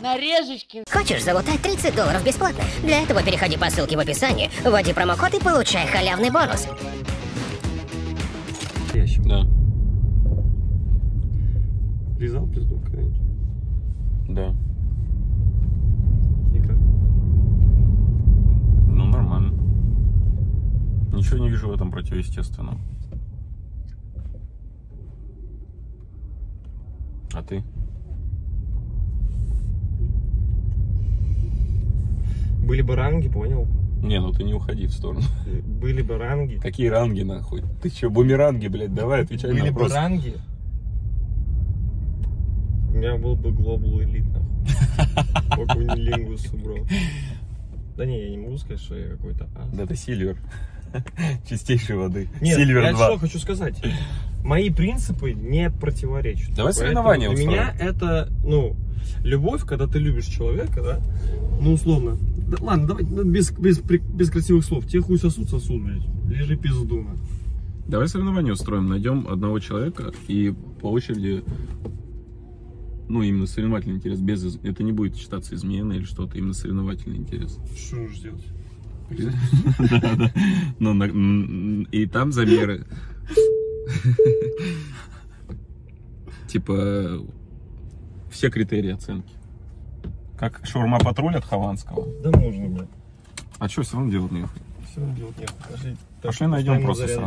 Нарежечки. Хочешь залутать 30 долларов бесплатно? Для этого переходи по ссылке в описании, вводи промокод и получай халявный бонус. Да, Лизал пизду когда-нибудь? да. И как? Ну, нормально. Ничего не вижу в этом противоестественного. А ты? Были бы ранги, понял? Не, ну ты не уходи в сторону. Были бы ранги. Какие ранги, нахуй? Ты че, бумеранги, блядь, давай отвечай на Были бы вопрос. ранги. У меня был бы глобал элит, нахуй. По кунилингусу, бро. Да не, я не могу сказать, что я какой-то ас. Да ты Сильвер. Чистейшей воды. Нет, Сильвер я 2. что хочу сказать. Мои принципы не противоречат. Давай соревнования Для меня это, ну, любовь, когда ты любишь человека, да, ну, условно. Да, ладно, давай ну, без, без, без красивых слов. Те хуй сосут, сосут, блядь. Лежи пизду, на. Давай соревнования устроим. Найдем одного человека и по очереди, ну, именно соревновательный интерес. Без, из- это не будет считаться изменой или что-то, именно соревновательный интерес. Что? Да, да. Ну, и там замеры. Типа все критерии оценки. Как шаурма патруль от Хованского. Да можно, блядь. А что все равно делать нехуй? Все равно делать нехуй. Пошли, Пошли найдем просто сразу.